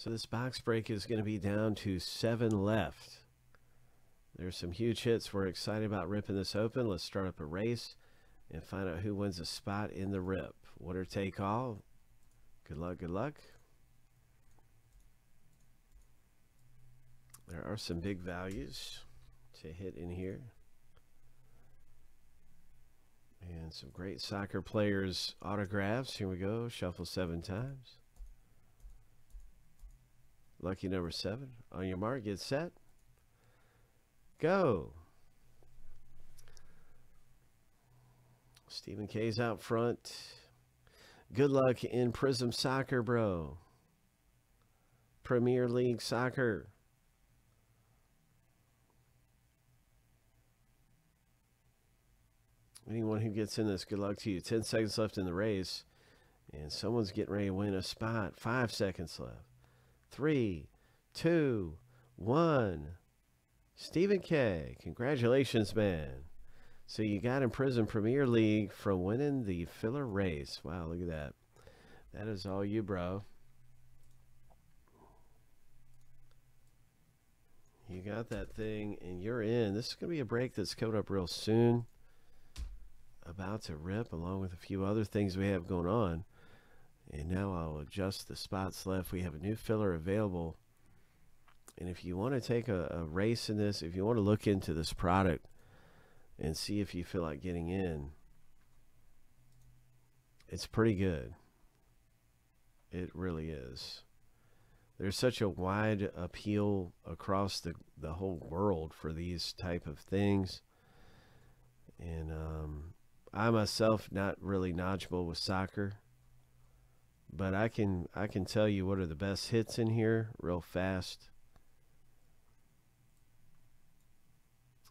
So this box break is going to be down to seven left. There's some huge hits. We're excited about ripping this open. Let's start up a race and find out who wins a spot in the rip. Winner take all. Good luck, good luck. There are some big values to hit in here. And some great soccer players' autographs. Here we go. Shuffle seven times. Lucky number seven. On your mark, get set. Go. Stephen K's out front. Good luck in Prizm Soccer, bro. Premier League Soccer. Anyone who gets in this, good luck to you. 10 seconds left in the race. And someone's getting ready to win a spot. Five seconds left. Three, two, one. Stephen K. Congratulations, man. So you got in Prizm Premier League from winning the filler race. Wow, look at that. That is all you, bro. You got that thing, and you're in. This is going to be a break that's coming up real soon. About to rip, along with a few other things we have going on. And now I'll adjust the spots left. We have a new filler available. And if you want to take a, a race in this, if you want to look into this product and see if you feel like getting in, it's pretty good. It really is. There's such a wide appeal across the, the whole world for these type of things. And um, I myself not really knowledgeable with soccer but I can I can tell you what are the best hits in here real fast.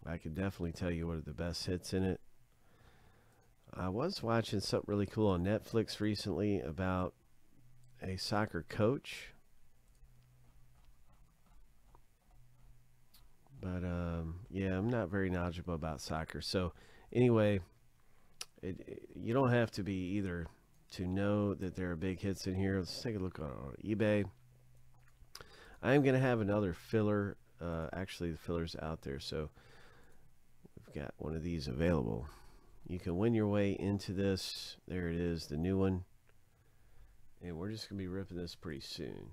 I can definitely tell you what are the best hits in it. I was watching something really cool on Netflix recently about a soccer coach. But um, yeah, I'm not very knowledgeable about soccer. So anyway, it, you don't have to be either to know that there are big hits in here. Let's take a look on, on eBay. I am going to have another filler. Uh, actually, the filler's out there, so we've got one of these available. You can win your way into this. There it is, the new one. And we're just going to be ripping this pretty soon.